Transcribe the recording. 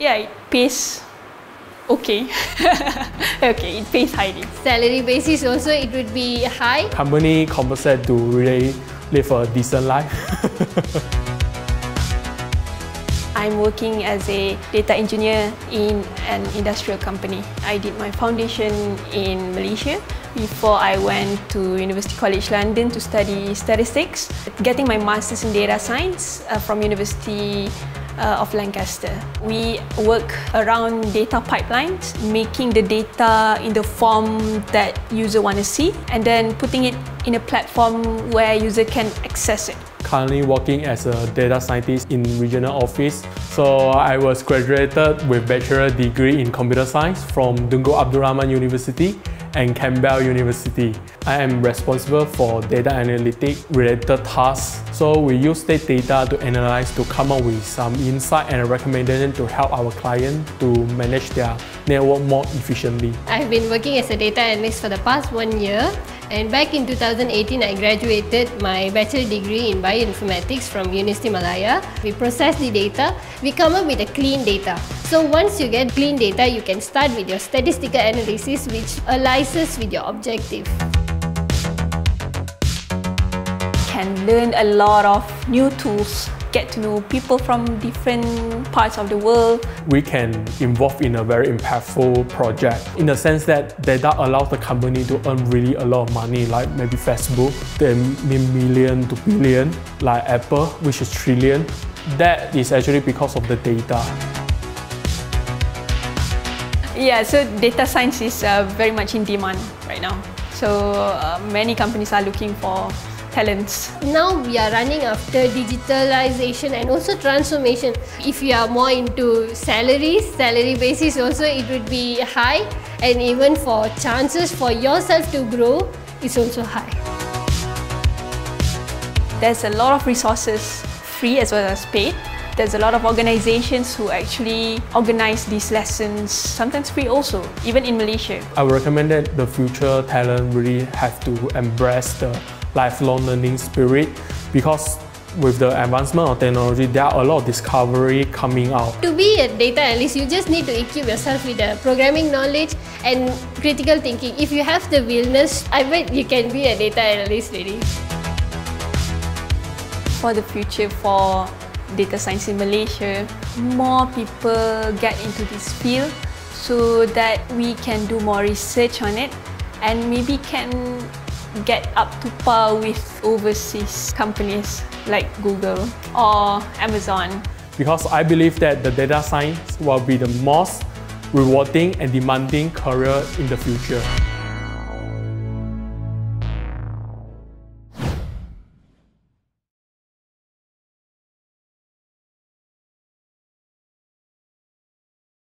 Yeah, it pays okay. okay, it pays highly. Salary basis also it would be high. Company compensate to really live a decent life. I'm working as a data engineer in an industrial company. I did my foundation in Malaysia before I went to University College London to study statistics. Getting my master's in data science uh, from University uh, of Lancaster. We work around data pipelines, making the data in the form that user want to see and then putting it in a platform where user can access it currently working as a data scientist in regional office. So I was graduated with bachelor degree in computer science from Tunku Abdul Rahman University and Campbell University. I am responsible for data analytic related tasks. So we use state data to analyze to come up with some insight and recommendation to help our client to manage their network more efficiently. I've been working as a data analyst for the past one year and back in 2018, I graduated my bachelor degree in bioinformatics from University Malaya. We process the data, we come up with a clean data. So once you get clean data, you can start with your statistical analysis which aligns with your objective. Can learn a lot of new tools get to know people from different parts of the world. We can involve in a very impactful project in the sense that data allows the company to earn really a lot of money like maybe Facebook, they mean million to billion, like Apple, which is trillion. That is actually because of the data. Yeah, so data science is uh, very much in demand right now. So uh, many companies are looking for talents. Now we are running after digitalization and also transformation. If you are more into salaries, salary basis also it would be high and even for chances for yourself to grow is also high. There's a lot of resources free as well as paid. There's a lot of organizations who actually organize these lessons, sometimes free also, even in Malaysia. I would recommend that the future talent really have to embrace the lifelong learning spirit because with the advancement of technology, there are a lot of discovery coming out. To be a data analyst, you just need to equip yourself with the programming knowledge and critical thinking. If you have the willingness, I bet you can be a data analyst really. For the future for data science in Malaysia, more people get into this field so that we can do more research on it and maybe can get up to par with overseas companies like Google or Amazon. Because I believe that the data science will be the most rewarding and demanding career in the future.